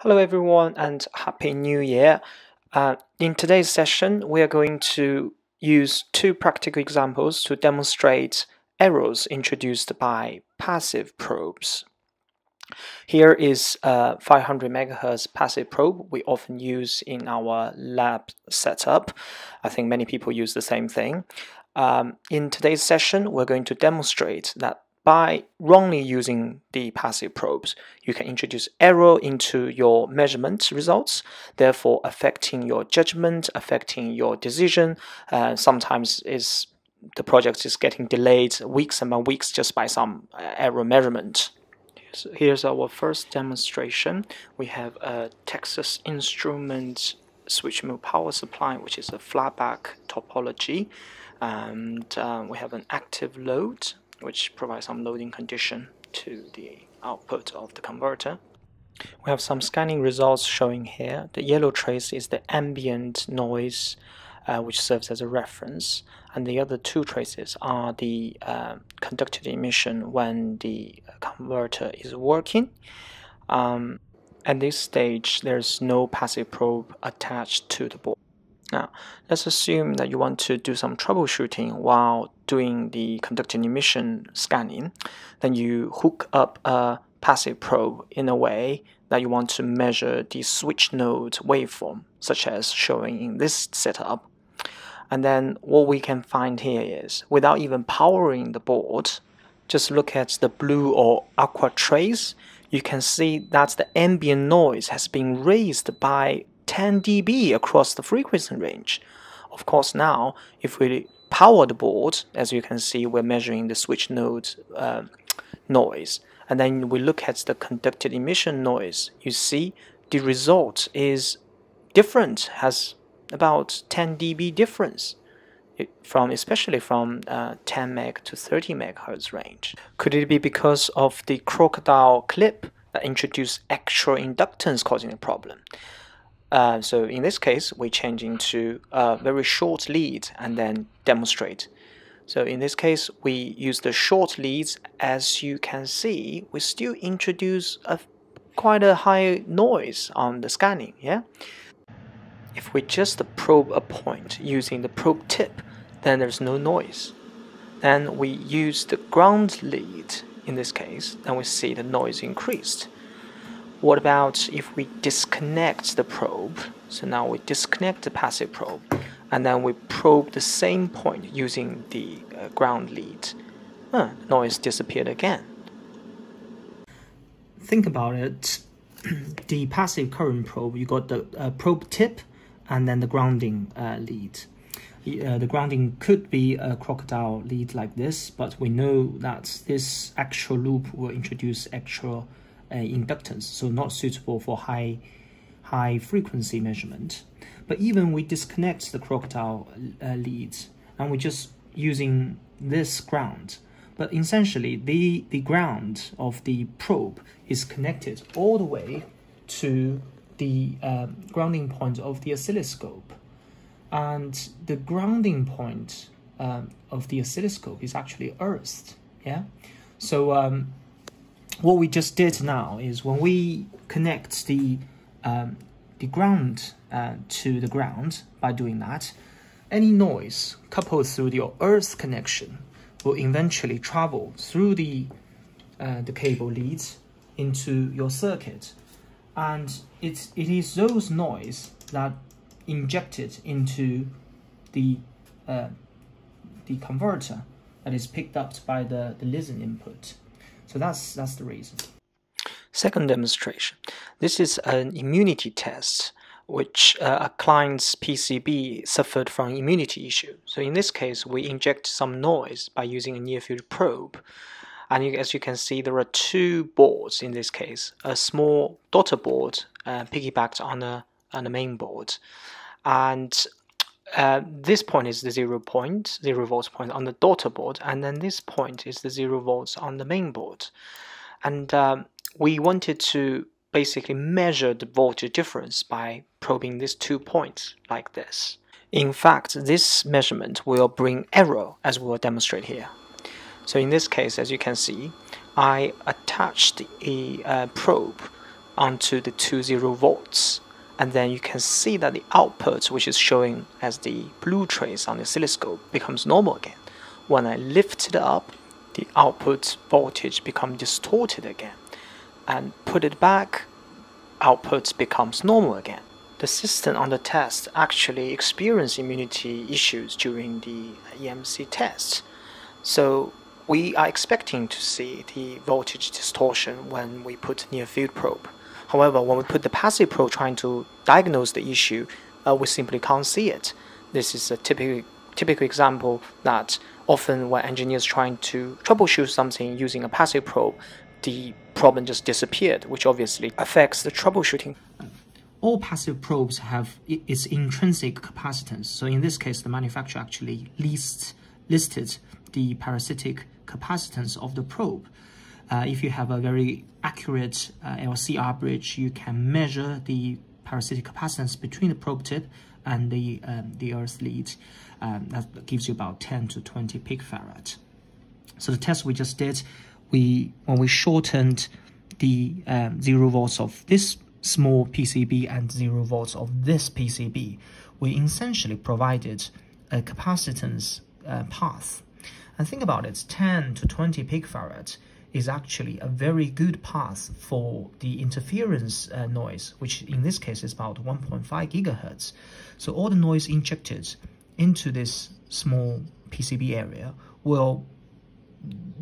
Hello everyone and Happy New Year. Uh, in today's session, we are going to use two practical examples to demonstrate errors introduced by passive probes. Here is a 500 MHz passive probe we often use in our lab setup. I think many people use the same thing. Um, in today's session, we're going to demonstrate that by wrongly using the passive probes, you can introduce error into your measurement results, therefore affecting your judgment, affecting your decision. Uh, sometimes is the project is getting delayed weeks and weeks just by some uh, error measurement. So here's our first demonstration. We have a Texas Instrument switch mode power supply, which is a flyback topology. And uh, we have an active load which provides some loading condition to the output of the converter. We have some scanning results showing here. The yellow trace is the ambient noise uh, which serves as a reference and the other two traces are the uh, conducted emission when the converter is working. Um, at this stage there's no passive probe attached to the board. Now, let's assume that you want to do some troubleshooting while doing the conducting emission scanning. Then you hook up a passive probe in a way that you want to measure the switch node waveform, such as showing in this setup. And then what we can find here is, without even powering the board, just look at the blue or aqua trace, you can see that the ambient noise has been raised by 10 dB across the frequency range. Of course, now if we power the board, as you can see, we're measuring the switch node uh, noise, and then we look at the conducted emission noise. You see, the result is different, has about 10 dB difference from especially from uh, 10 meg to 30 megahertz range. Could it be because of the crocodile clip that introduced extra inductance causing a problem? Uh, so in this case, we change into a very short lead and then demonstrate. So in this case, we use the short leads. As you can see, we still introduce a quite a high noise on the scanning. Yeah. If we just probe a point using the probe tip, then there's no noise. Then we use the ground lead in this case, and we see the noise increased. What about if we disconnect the probe? So now we disconnect the passive probe and then we probe the same point using the uh, ground lead. Huh, noise disappeared again. Think about it. the passive current probe, you got the uh, probe tip and then the grounding uh, lead. Uh, the grounding could be a crocodile lead like this, but we know that this actual loop will introduce actual uh, inductance, so not suitable for high, high frequency measurement. But even we disconnect the crocodile uh, leads and we're just using this ground. But essentially, the, the ground of the probe is connected all the way to the uh, grounding point of the oscilloscope. And the grounding point um, of the oscilloscope is actually earthed. Yeah. So um, what we just did now is when we connect the um, the ground uh, to the ground by doing that, any noise coupled through the earth connection will eventually travel through the uh, the cable leads into your circuit, and it's it is those noise that injected into the uh, the converter that is picked up by the, the LISN input. So that's that's the reason. Second demonstration. This is an immunity test which uh, a client's PCB suffered from immunity issue. So in this case, we inject some noise by using a near field probe. And you, as you can see, there are two boards in this case, a small daughter board uh, piggybacked on a, on a main board. And uh, this point is the zero point, zero volts point on the daughter board, and then this point is the zero volts on the main board. And um, we wanted to basically measure the voltage difference by probing these two points like this. In fact, this measurement will bring error as we will demonstrate here. So in this case, as you can see, I attached a uh, probe onto the two zero volts and then you can see that the output which is showing as the blue trace on the oscilloscope becomes normal again. When I lift it up, the output voltage becomes distorted again and put it back, output becomes normal again. The system on the test actually experienced immunity issues during the EMC test. So we are expecting to see the voltage distortion when we put near field probe. However, when we put the passive probe trying to diagnose the issue, uh, we simply can't see it. This is a typical, typical example that often when engineers trying to troubleshoot something using a passive probe, the problem just disappeared, which obviously affects the troubleshooting. All passive probes have its intrinsic capacitance. So in this case, the manufacturer actually list, listed the parasitic capacitance of the probe. Uh, if you have a very accurate uh, LCR bridge, you can measure the parasitic capacitance between the probe tip and the, um, the earth lead. Um, that gives you about 10 to 20 picofarad. So the test we just did, we when we shortened the um, zero volts of this small PCB and zero volts of this PCB, we essentially provided a capacitance uh, path and think about it, 10 to 20 picofarad is actually a very good path for the interference uh, noise, which in this case is about 1.5 gigahertz. So all the noise injected into this small PCB area will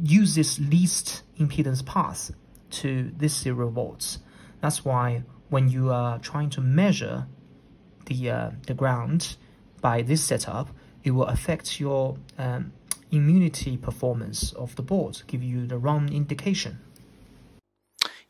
use this least impedance path to this zero volts. That's why when you are trying to measure the, uh, the ground by this setup, it will affect your um, immunity performance of the board, give you the wrong indication.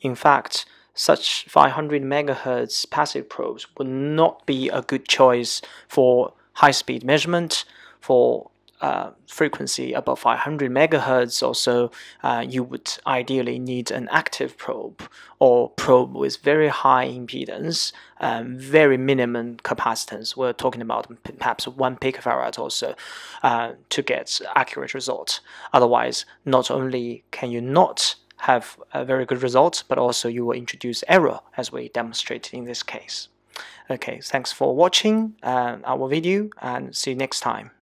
In fact, such 500 megahertz passive probes would not be a good choice for high-speed measurement, for uh, frequency above 500 megahertz or so, uh, you would ideally need an active probe or probe with very high impedance, um, very minimum capacitance. We're talking about perhaps one picofarad or so uh, to get accurate results. Otherwise, not only can you not have a very good result, but also you will introduce error as we demonstrated in this case. Okay, thanks for watching uh, our video and see you next time.